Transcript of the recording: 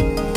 Bye.